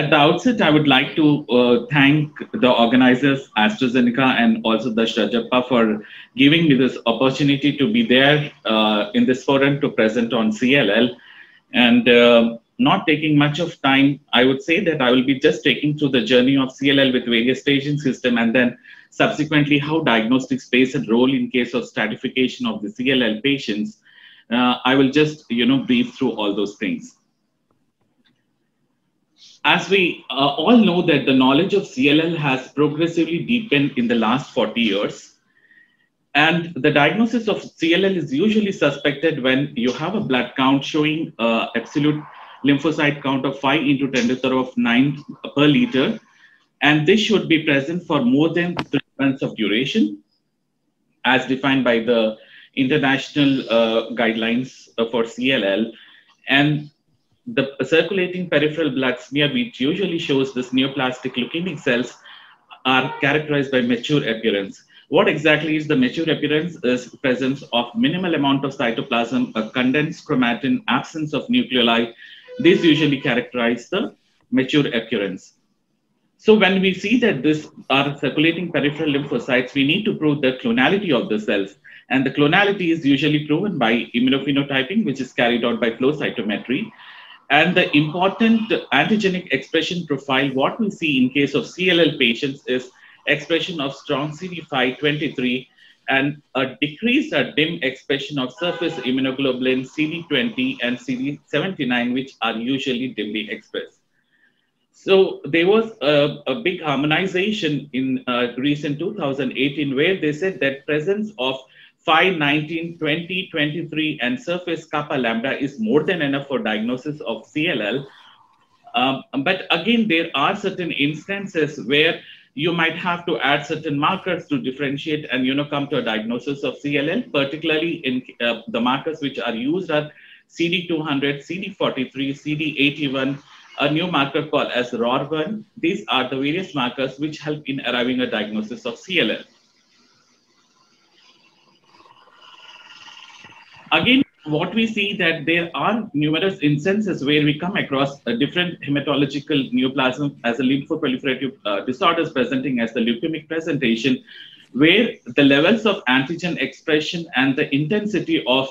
At the outset, I would like to uh, thank the organizers, AstraZeneca, and also the Arjyopa for giving me this opportunity to be there uh, in this forum to present on CLL. And uh, not taking much of time, I would say that I will be just taking through the journey of CLL with various staging system and then subsequently how diagnostics plays a role in case of stratification of the CLL patients. Uh, I will just, you know, brief through all those things as we uh, all know that the knowledge of CLL has progressively deepened in the last 40 years. And the diagnosis of CLL is usually suspected when you have a blood count showing uh, absolute lymphocyte count of 5 into 10 to the power of 9 per liter. And this should be present for more than three months of duration, as defined by the international uh, guidelines for CLL. And the circulating peripheral blood smear, which usually shows this neoplastic leukemic cells, are characterized by mature appearance. What exactly is the mature appearance is presence of minimal amount of cytoplasm, a condensed chromatin, absence of nucleoli. These usually characterize the mature appearance. So when we see that this are circulating peripheral lymphocytes, we need to prove the clonality of the cells. And the clonality is usually proven by immunophenotyping, which is carried out by flow cytometry. And the important antigenic expression profile, what we see in case of CLL patients is expression of strong CD523 and a decreased or dim expression of surface immunoglobulin CD20 and CD79, which are usually dimly expressed. So there was a, a big harmonization in uh, recent 2018 where they said that presence of 5, 19, 20, 23, and surface kappa lambda is more than enough for diagnosis of CLL. Um, but again, there are certain instances where you might have to add certain markers to differentiate and you know come to a diagnosis of CLL, particularly in uh, the markers which are used are CD200, CD43, CD81, a new marker called as ROR1. These are the various markers which help in arriving a diagnosis of CLL. Again, what we see that there are numerous instances where we come across a different hematological neoplasm as a lymphoproliferative uh, disorders presenting as the leukemic presentation, where the levels of antigen expression and the intensity of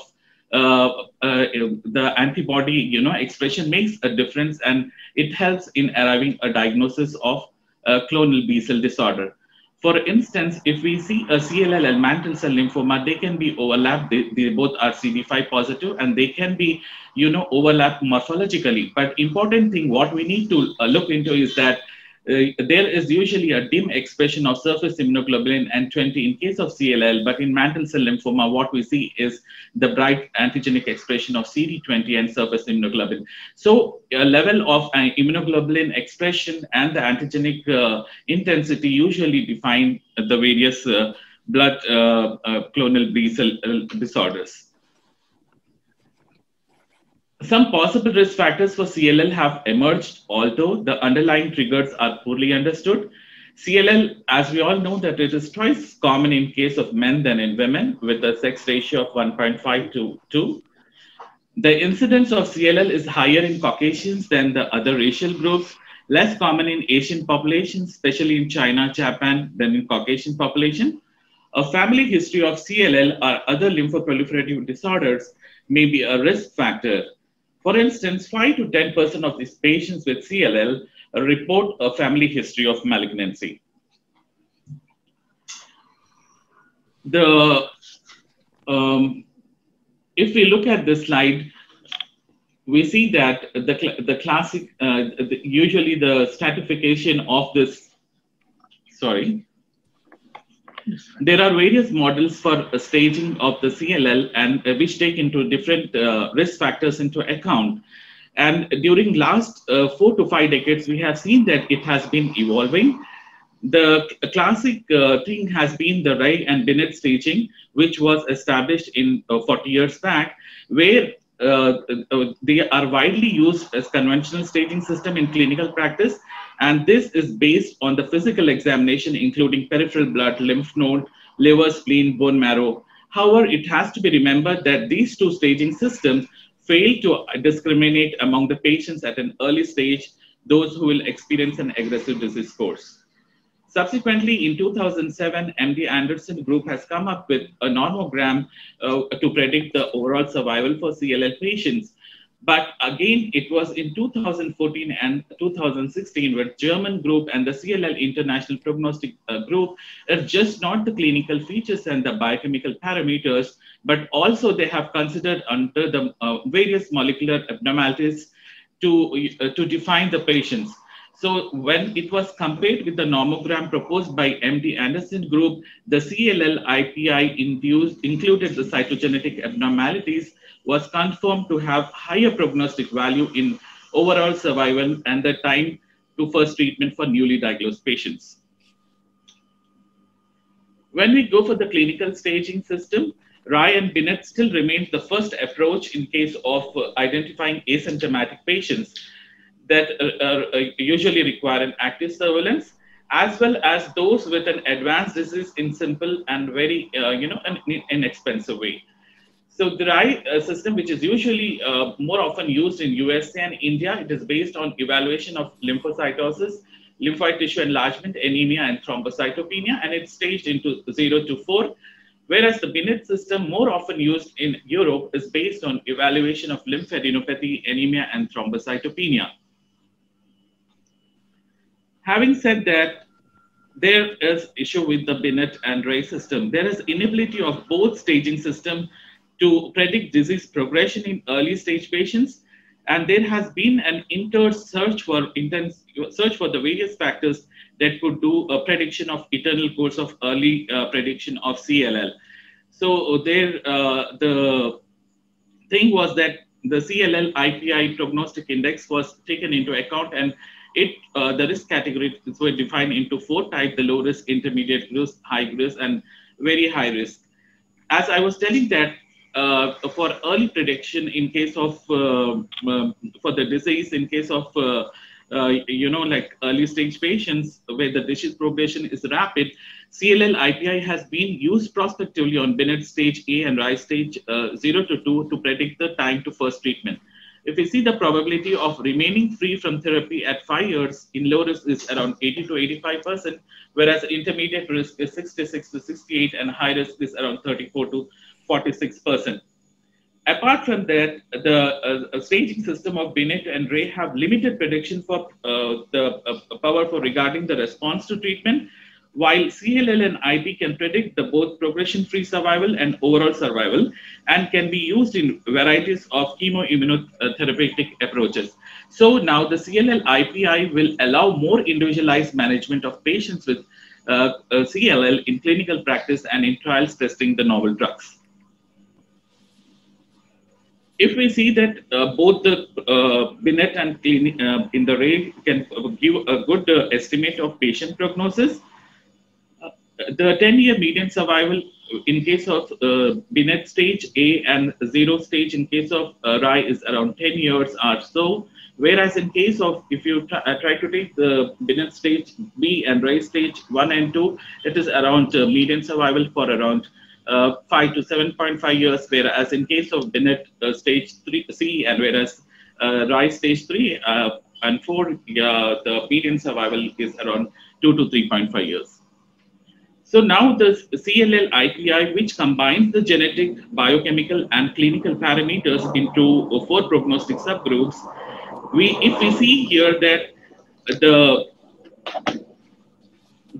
uh, uh, the antibody, you know, expression makes a difference, and it helps in arriving a diagnosis of clonal B cell disorder. For instance, if we see a CLL and mantle cell lymphoma, they can be overlapped. They, they both are CD5 positive and they can be, you know, overlapped morphologically. But important thing, what we need to uh, look into is that there is usually a dim expression of surface immunoglobulin N20 in case of CLL, but in mantle cell lymphoma, what we see is the bright antigenic expression of CD20 and surface immunoglobulin. So a level of uh, immunoglobulin expression and the antigenic uh, intensity usually define the various uh, blood uh, uh, clonal B cell disorders. Some possible risk factors for CLL have emerged, although the underlying triggers are poorly understood. CLL, as we all know, that it is twice common in case of men than in women, with a sex ratio of 1.5 to 2. The incidence of CLL is higher in Caucasians than the other racial groups, less common in Asian populations, especially in China, Japan, than in Caucasian population. A family history of CLL or other lymphoproliferative disorders may be a risk factor for instance, 5 to 10% of these patients with CLL report a family history of malignancy. The, um, if we look at this slide, we see that the, the classic, uh, the, usually the stratification of this, sorry, there are various models for staging of the CLL and uh, which take into different uh, risk factors into account. And during last uh, four to five decades, we have seen that it has been evolving. The classic uh, thing has been the Rai and Binet staging, which was established in uh, 40 years back, where uh, they are widely used as conventional staging system in clinical practice and this is based on the physical examination, including peripheral blood, lymph node, liver, spleen, bone marrow. However, it has to be remembered that these two staging systems fail to discriminate among the patients at an early stage those who will experience an aggressive disease course. Subsequently, in 2007, MD Anderson Group has come up with a nomogram uh, to predict the overall survival for CLL patients. But again, it was in 2014 and 2016 where German group and the CLL International Prognostic uh, Group are just not the clinical features and the biochemical parameters, but also they have considered under the uh, various molecular abnormalities to, uh, to define the patients. So when it was compared with the nomogram proposed by MD Anderson group, the CLL IPI induced, included the cytogenetic abnormalities was confirmed to have higher prognostic value in overall survival and the time to first treatment for newly diagnosed patients. When we go for the clinical staging system, Rai and Binet still remains the first approach in case of uh, identifying asymptomatic patients that uh, uh, usually require an active surveillance, as well as those with an advanced disease in simple and very, uh, you know, an inexpensive way. So the RAI uh, system, which is usually uh, more often used in USA and India, it is based on evaluation of lymphocytosis, lymphoid tissue enlargement, anemia, and thrombocytopenia, and it's staged into 0 to 4. Whereas the Binet system, more often used in Europe, is based on evaluation of lymphadenopathy, anemia, and thrombocytopenia. Having said that, there is issue with the Binet and Rai system. There is inability of both staging system to predict disease progression in early stage patients. And there has been an intense search for intense search for the various factors that could do a prediction of eternal course of early uh, prediction of CLL. So there, uh, the thing was that the CLL IPI prognostic index was taken into account and it uh, the risk categories were defined into four types: the low risk, intermediate risk, high risk, and very high risk. As I was telling that uh, for early prediction in case of uh, um, for the disease in case of uh, uh, you know like early stage patients where the disease progression is rapid cll ipi has been used prospectively on binet stage a and Rai's stage uh, 0 to 2 to predict the time to first treatment. If we see the probability of remaining free from therapy at five years in low risk is around 80 to 85 percent whereas intermediate risk is 66 to 68 and high risk is around 34 to 46%. Apart from that, the uh, staging system of Binet and Rai have limited prediction for uh, the uh, power for regarding the response to treatment, while CLL and IP can predict the both progression-free survival and overall survival, and can be used in varieties of chemoimmunotherapeutic approaches. So now the CLL IPI will allow more individualized management of patients with uh, uh CLL in clinical practice and in trials testing the novel drugs if we see that uh, both the uh, Binet and uh, in the RAI can give a good uh, estimate of patient prognosis, uh, the 10-year median survival in case of uh, Binet stage A and zero stage in case of uh, RAI is around 10 years or so. Whereas in case of, if you try to take the Binet stage B and RAI stage 1 and 2, it is around median survival for around uh, 5 to 7.5 years, whereas in case of Binet uh, stage 3 C and whereas uh, Rai's stage 3 uh, and 4, the median survival is around 2 to 3.5 years. So now the CLL IPI, which combines the genetic, biochemical, and clinical parameters into four prognostic subgroups, we if we see here that the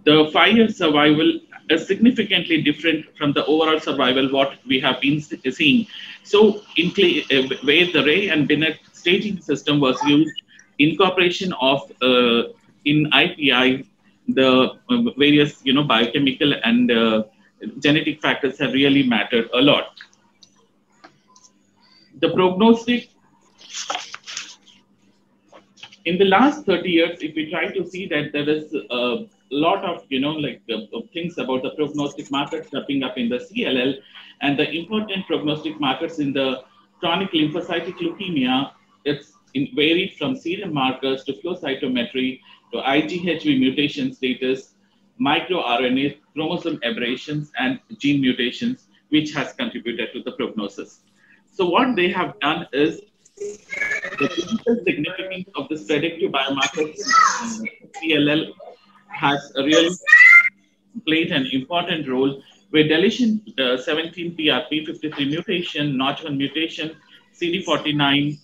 the five-year survival is significantly different from the overall survival what we have been seeing. So, in uh, where the Rai and Binet staging system was used, incorporation of uh, in IPI the uh, various you know biochemical and uh, genetic factors have really mattered a lot. The prognostic in the last 30 years, if we try to see that there is a lot of, you know, like uh, things about the prognostic markers popping up in the CLL and the important prognostic markers in the chronic lymphocytic leukemia, it's in, varied from serum markers to flow cytometry to IGHV mutation status, microRNA, chromosome aberrations, and gene mutations, which has contributed to the prognosis. So what they have done is The clinical significance of this predictive biomarker CLL has really played an important role where deletion uh, 17p53 mutation, NOTCH1 mutation, CD49,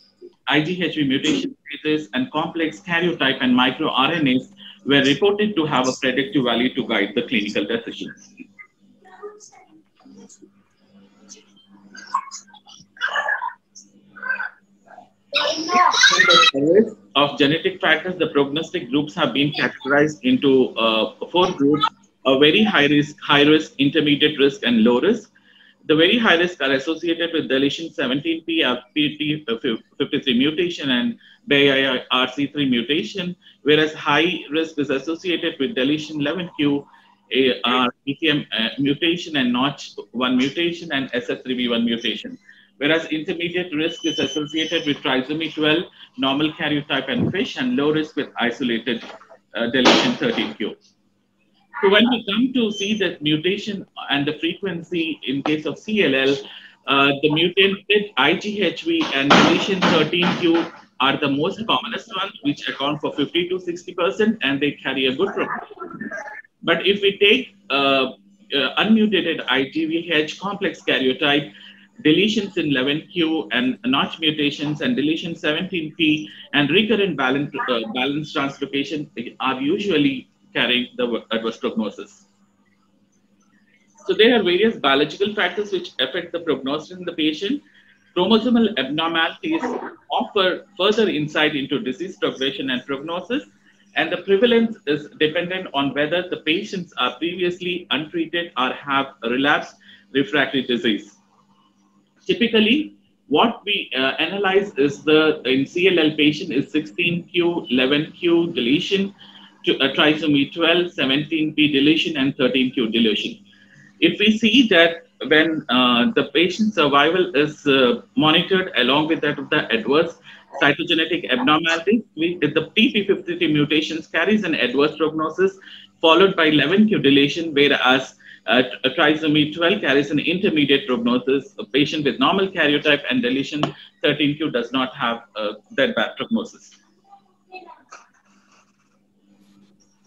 IGHV mutation phases, and complex karyotype and microRNAs were reported to have a predictive value to guide the clinical decisions. Of genetic factors, the prognostic groups have been categorized into uh, four groups a very high risk, high risk, intermediate risk, and low risk. The very high risk are associated with deletion 17p, TP53 mutation, and BIRC3 mutation, whereas high risk is associated with deletion 11q, uh, ATM uh, mutation, and NOTCH1 mutation, and SF3B1 mutation. Whereas intermediate risk is associated with trisomy 12, normal karyotype, and FISH, and low risk with isolated uh, deletion 13q. So when we come to see the mutation and the frequency in case of CLL, uh, the mutated IGHV and deletion 13q are the most commonest ones, which account for 50 to 60%, and they carry a good proportion. But if we take uh, uh, unmutated IGVH complex karyotype, deletions in 11q and notch mutations and deletion 17p and recurrent balance, uh, balance translocation are usually carrying the adverse prognosis. So there are various biological factors which affect the prognosis in the patient. Chromosomal abnormalities offer further insight into disease progression and prognosis, and the prevalence is dependent on whether the patients are previously untreated or have relapsed refractory disease. Typically, what we uh, analyze is the in CLL patient is 16q, 11q deletion, uh, trisomy 12, 17p deletion, and 13q deletion. If we see that when uh, the patient survival is uh, monitored along with that of the adverse cytogenetic abnormalities, we, the TP53 mutations carries an adverse prognosis followed by 11q deletion, whereas uh, trisomy 12 carries an intermediate prognosis. A patient with normal karyotype and deletion 13q does not have uh, that bad prognosis.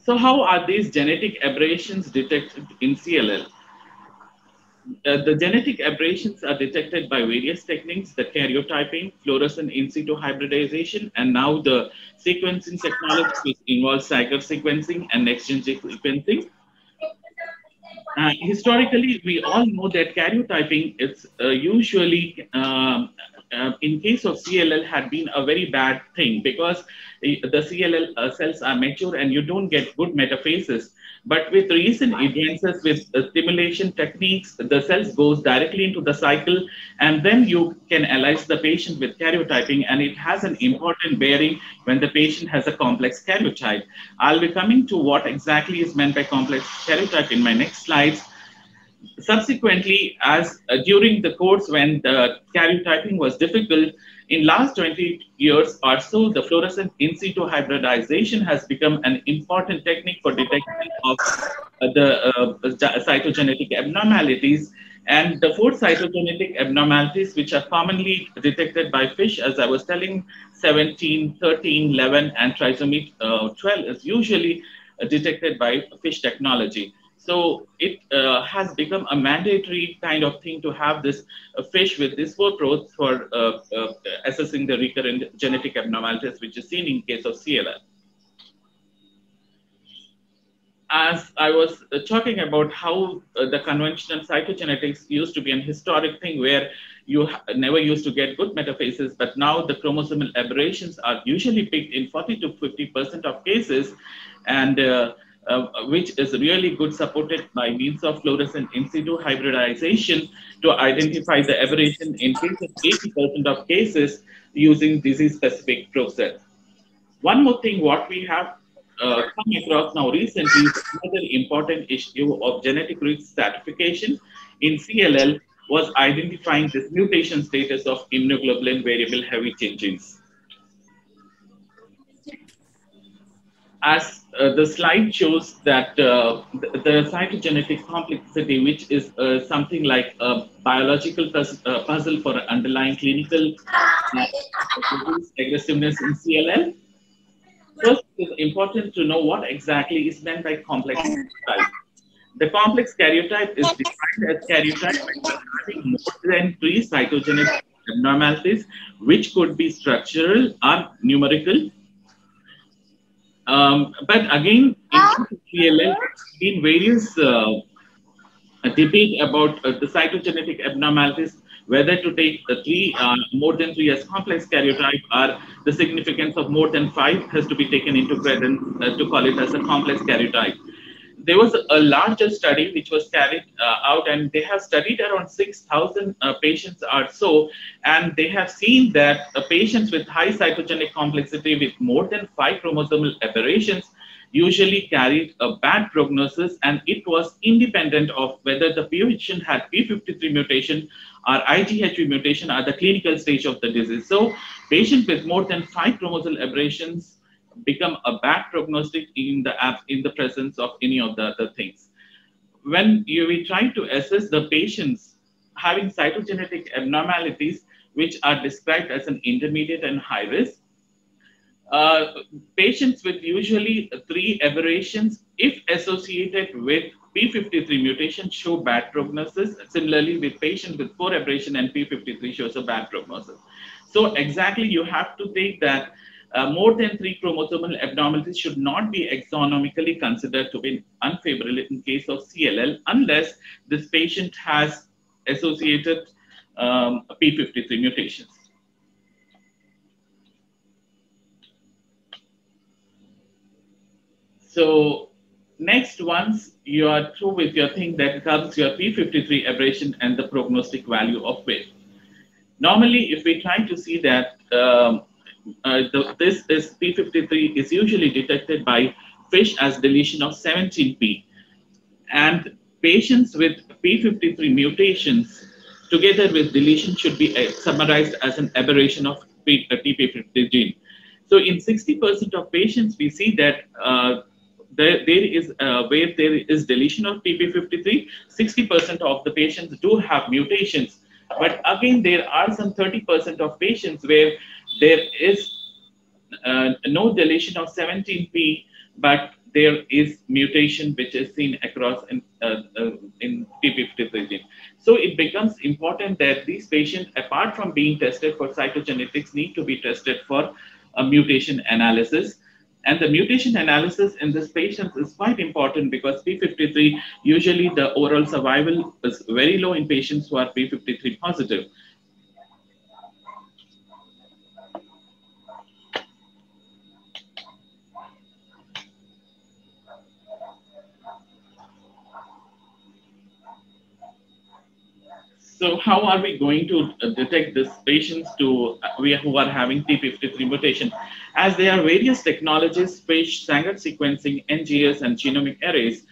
So how are these genetic aberrations detected in CLL? Uh, the genetic aberrations are detected by various techniques, the karyotyping, fluorescent in situ hybridization, and now the sequencing technology involves Sanger sequencing and next-gen sequencing. Uh, historically, we all know that karyotyping is uh, usually um, uh, in case of CLL had been a very bad thing because the, the CLL uh, cells are mature and you don't get good metaphases. But with recent advances with stimulation techniques, the cells goes directly into the cycle and then you can analyze the patient with karyotyping and it has an important bearing when the patient has a complex karyotype. I'll be coming to what exactly is meant by complex karyotype in my next slides subsequently, as uh, during the course when the karyotyping was difficult, in last 20 years or so, the fluorescent in situ hybridization has become an important technique for detection of uh, the uh, cytogenetic abnormalities. And the four cytogenetic abnormalities, which are commonly detected by FISH, as I was telling, 17, 13, 11, and trisomy uh, 12 is usually uh, detected by FISH technology. So it uh, has become a mandatory kind of thing to have this uh, FISH with this approach for uh, uh, assessing the recurrent genetic abnormalities, which is seen in case of CLL. As I was uh, talking about how uh, the conventional cytogenetics used to be an historic thing where you never used to get good metaphases, but now the chromosomal aberrations are usually picked in 40 to 50% of cases. And uh, which is really good supported by means of fluorescent in situ hybridization to identify the aberration in case of 80% of cases using disease-specific process. One more thing, what we have uh, come across now recently is another important issue of genetic risk stratification in CLL was identifying this mutation status of immunoglobulin variable heavy chain genes. as uh, the slide shows that uh, the, the, cytogenetic complexity, which is uh, something like a biological uh, puzzle for underlying clinical aggressiveness in CLL. First, it is important to know what exactly is meant by complex karyotype. The complex karyotype is defined as karyotype having more than three cytogenetic abnormalities, which could be structural or numerical. Um, but again, in CLL, in various uh, debate about uh, the cytogenetic abnormalities whether to take the three, uh, more than three as complex karyotype or the significance of more than five has to be taken into credence uh, to call it as a complex karyotype. There was a larger study which was carried uh, out and they have studied around 6,000 uh, patients or so and they have seen that patients with high cytogenic complexity with more than five chromosomal aberrations usually carried a bad prognosis and it was independent of whether the patient had P53 mutation or IGHV mutation at the clinical stage of the disease. So patients with more than five chromosomal aberrations become a bad prognostic in the abs- in the presence of any of the other things. When you, we try to assess the patients having cytogenetic abnormalities, which are described as an intermediate and high risk, uh, patients with usually three aberrations, if associated with P53 mutation, show bad prognosis. Similarly, with patients with four aberration and P53 shows a bad prognosis. So exactly, you have to take that uh, more than three chromosomal abnormalities should not be axonomically considered to be unfavorable in case of CLL unless this patient has associated um, P53 mutations. So next, once you are through with your thing, that comes your P53 aberration and the prognostic value of it. Normally, if we try to see that um, the, this is P53 is usually detected by FISH as deletion of 17p. And patients with P53 mutations together with deletion should be uh, summarized as an aberration of P, uh, P53 gene. So in 60% of patients, we see that uh, there, there is uh, where there is deletion of TP53, 60% of the patients do have mutations. But again, there are some 30% of patients where there is uh, no deletion of 17p, but there is mutation which is seen across in, uh, uh, in P53 gene. So it becomes important that these patients, apart from being tested for cytogenetics, need to be tested for a mutation analysis. And the mutation analysis in this patient is quite important because P53, usually the overall survival is very low in patients who are P53 positive. So how are we going to uh, detect these patients to uh, who are having P53 mutation? As there are various technologies, FISH, Sanger sequencing, NGS, and genomic arrays,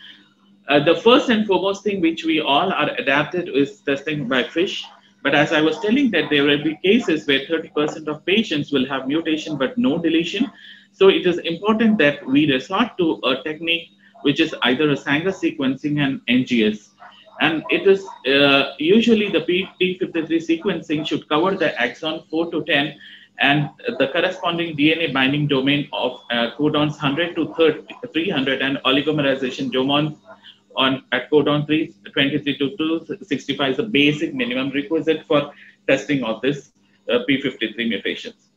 uh, the first and foremost thing which we all are adapted is testing by FISH. But as I was telling that there will be cases where 30% of patients will have mutation but no deletion. So it is important that we resort to a technique which is either a Sanger sequencing and NGS. And it is uh, usually the P53 sequencing should cover the exon 4 to 10 and the corresponding DNA binding domain of uh, codons 100 to 30, 300 and oligomerization domain on at codon 323 to 265 is the basic minimum requisite for testing of this uh, P53 mutations.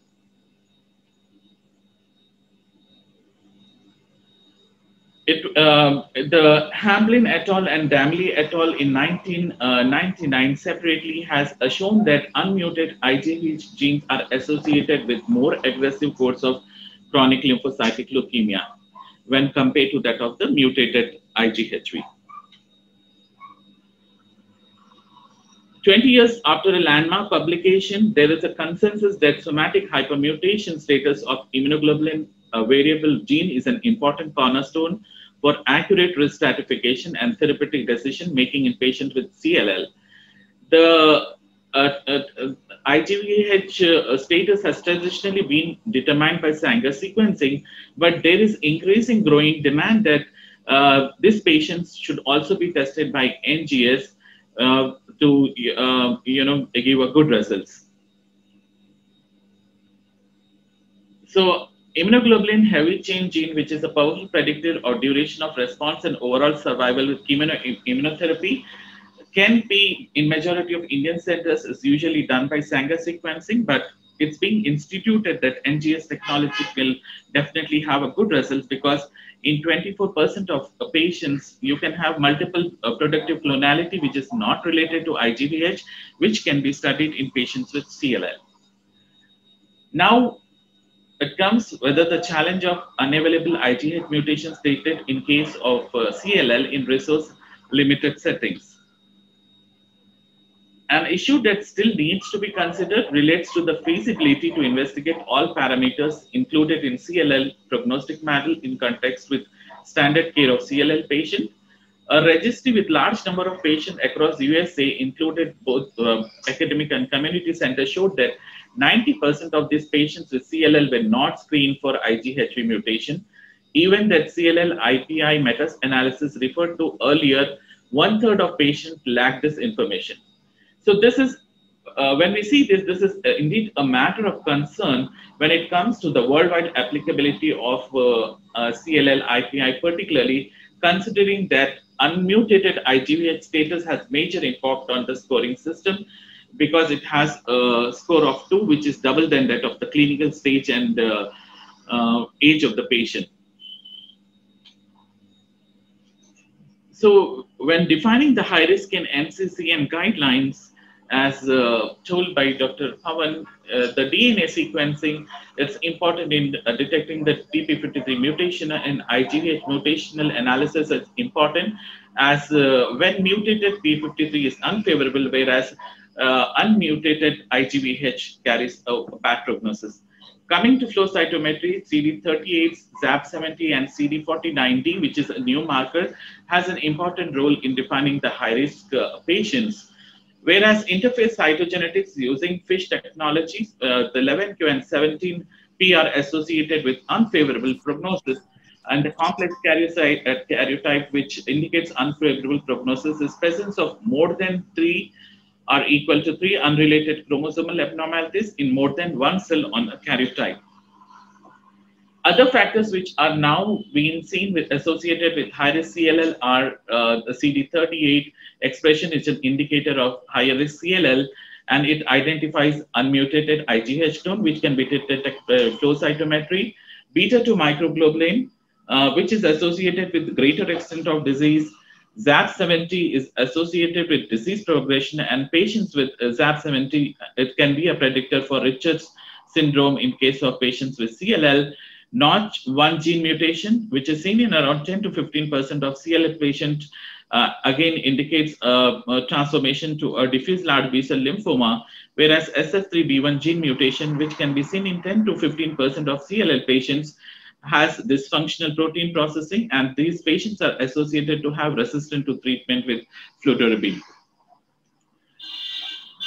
It, uh, the Hamblin et al. and Damle et al. in 1999 uh, separately has uh, shown that unmuted IgH genes are associated with more aggressive course of chronic lymphocytic leukemia when compared to that of the mutated IGHV. 20 years after a landmark publication, there is a consensus that somatic hypermutation status of immunoglobulin a variable gene is an important cornerstone for accurate risk stratification and therapeutic decision making in patients with CLL. The uh, uh, IGVH uh, status has traditionally been determined by Sanger sequencing, but there is increasing growing demand that uh, these patients should also be tested by NGS uh, to uh, you know give a good results. So immunoglobulin heavy chain gene, which is a powerful predictor of duration of response and overall survival with immunotherapy, can be in majority of Indian centers is usually done by Sanger sequencing, but it's being instituted that NGS technology will definitely have a good result because in 24% of patients, you can have multiple uh, productive clonality, which is not related to IGVH, which can be studied in patients with CLL. Now, it comes whether the challenge of unavailable IGH mutations stated in case of uh, CLL in resource limited settings. An issue that still needs to be considered relates to the feasibility to investigate all parameters included in CLL prognostic model in context with standard care of CLL patient. A registry with large number of patients across USA included both uh, academic and community centers showed that 90% of these patients with CLL were not screened for IGHV mutation. Even that CLL IPI meta-analysis referred to earlier, one third of patients lacked this information. So this is, uh, when we see this, this is uh, indeed a matter of concern when it comes to the worldwide applicability of uh, uh CLL IPI, particularly considering that unmutated IGVH status has major impact on the scoring system because it has a score of two, which is double than that of the clinical stage and uh, uh, age of the patient. So when defining the high risk in NCCN guidelines, as uh, told by Dr. Pawan, uh, the DNA sequencing is important in detecting the TP53 mutation and IGH mutational analysis is important as uh, when mutated P53 is unfavorable, whereas uh, unmutated IGVH carries a bad prognosis. Coming to flow cytometry, CD38, ZAP70, and CD4090, which is a new marker, has an important role in defining the high-risk uh, patients Whereas interface cytogenetics using FISH technology, uh, the 11q and 17p are associated with unfavorable prognosis, and the complex karyotype, uh, karyotype which indicates unfavorable prognosis is presence of more than three are equal to three unrelated chromosomal abnormalities in more than one cell on a karyotype. Other factors which are now being seen with associated with high risk CLL are uh, the CD38 expression is an indicator of higher risk CLL and it identifies unmutated IGH clone which can be detected uh, flow cytometry, beta 2 microglobulin uh, which is associated with greater extent of disease. ZAP70 is associated with disease progression and patients with uh, ZAP70 it can be a predictor for Richter's syndrome in case of patients with CLL Notch one gene mutation, which is seen in around 10 to 15% of CLL patients, uh, again indicates a, a, transformation to a diffuse large B-cell lymphoma, whereas SF3B1 gene mutation, which can be seen in 10 to 15% of CLL patients, has dysfunctional protein processing, and these patients are associated to have resistance to treatment with fludarabine.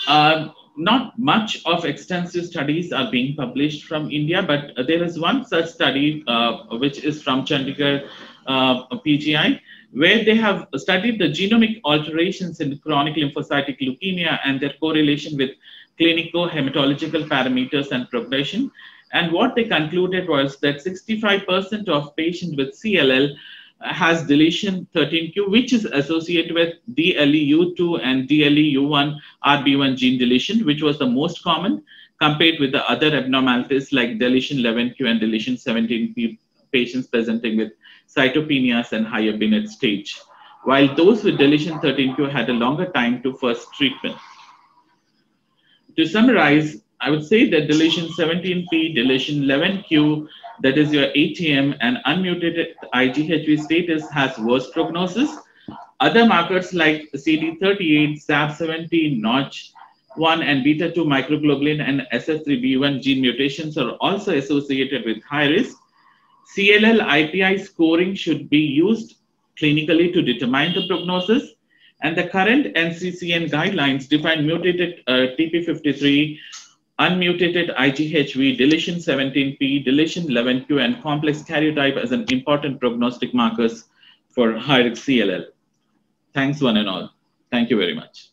Uh, not much of extensive studies are being published from India, but there is one such study uh, which is from Chandigarh uh, PGI, where they have studied the genomic alterations in chronic lymphocytic leukemia and their correlation with clinical hematological parameters and progression. And what they concluded was that 65% of patients with CLL has deletion 13q, which is associated with DLEU2 and DLEU1 RB1 gene deletion, which was the most common compared with the other abnormalities like deletion 11q and deletion 17p patients presenting with cytopenias and higher Binet stage, while those with deletion 13q had a longer time to first treatment. To summarize, I would say that deletion 17p, deletion 11q, that is your ATM and unmutated IGHV status has worse prognosis. Other markers like CD38, ZAP70, Notch 1 and beta 2 microglobulin and SF3B1 gene mutations are also associated with high risk. CLL IPI scoring should be used clinically to determine the prognosis. And the current NCCN guidelines define mutated uh, TP53 unmutated IGHV, deletion 17p, deletion 11q, and complex karyotype as an important prognostic markers for high-risk CLL. Thanks one and all. Thank you very much.